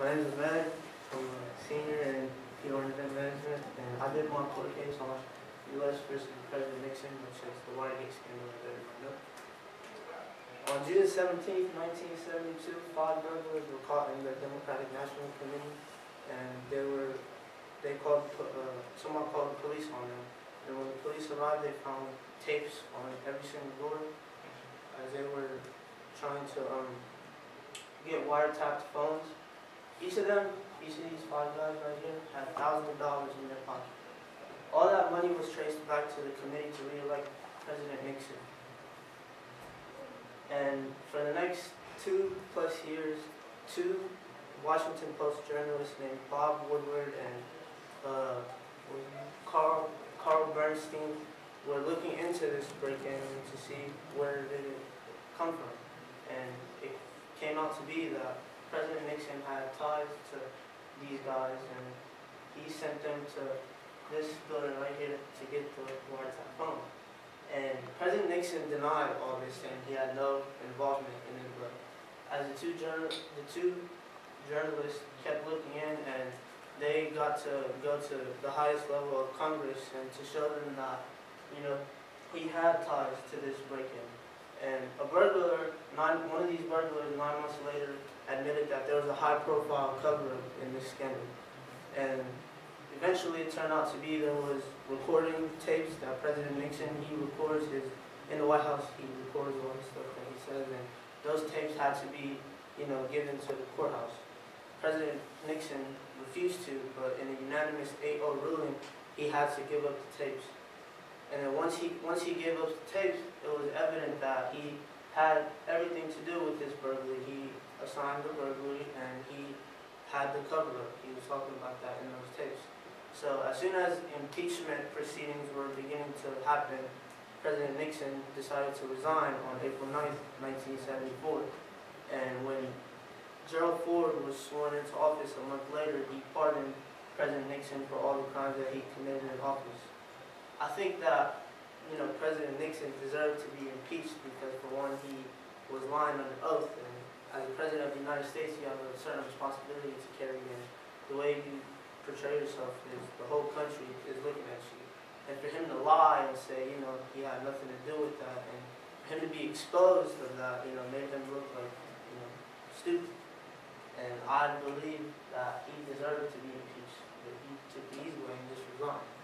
My name is Ahmed. I'm a senior in PR and event management, and I did my court case on U.S. President Nixon, which is the Watergate scandal that everyone knows. On June seventeenth, nineteen seventy-two, five burglars were caught in the Democratic National Committee, and they were, they called, uh, someone called the police on them. And when the police arrived, they found tapes on every single door, as they were trying to, um, get wiretapped phones. Each of them, each of these five guys right here, had thousands of dollars in their pocket. All that money was traced back to the committee to re-elect President Nixon. And for the next two plus years, two Washington Post journalists named Bob Woodward and uh? Carl Carl Bernstein were looking into this break-in to see where did it come from. And it came out to be that President Nixon had ties to these guys and he sent them to this building right here to get the wiretap phone. And President Nixon denied all this saying he had no involvement in it, but as the two journal, the two journalists kept looking in and they got to go to the highest level of Congress and to show them that, you know, he had ties to this break-in. And a burglar, nine, one of these burglars, nine months later, admitted that there was a high-profile cover-up in this scandal. And eventually, it turned out to be there was recording tapes that President Nixon he records his in the White House. He records all the stuff that he says, and those tapes had to be, you know, given to the courthouse. President Nixon refused to, but in a unanimous 8-0 ruling, he had to give up the tapes. And then once he once he gave up the tapes, it was evident that he had everything to do with this burglary. He assigned the burglary and he had the cover up. He was talking about that in those tapes. So as soon as impeachment proceedings were beginning to happen, President Nixon decided to resign on April 9th, 1974. And when Gerald Ford was sworn into office a month later, he pardoned President Nixon for all the crimes that he committed in office. I think that, you know, President Nixon deserved to be impeached because for one, he was lying under oath. And as the United States, you have a certain responsibility to carry in. The way you portray yourself is the whole country is looking at you. And for him to lie and say, you know, he had nothing to do with that, and for him to be exposed of that, you know, made him look like, you know, stupid. And I believe that he deserved to be impeached, but he took the easy way and just resigned.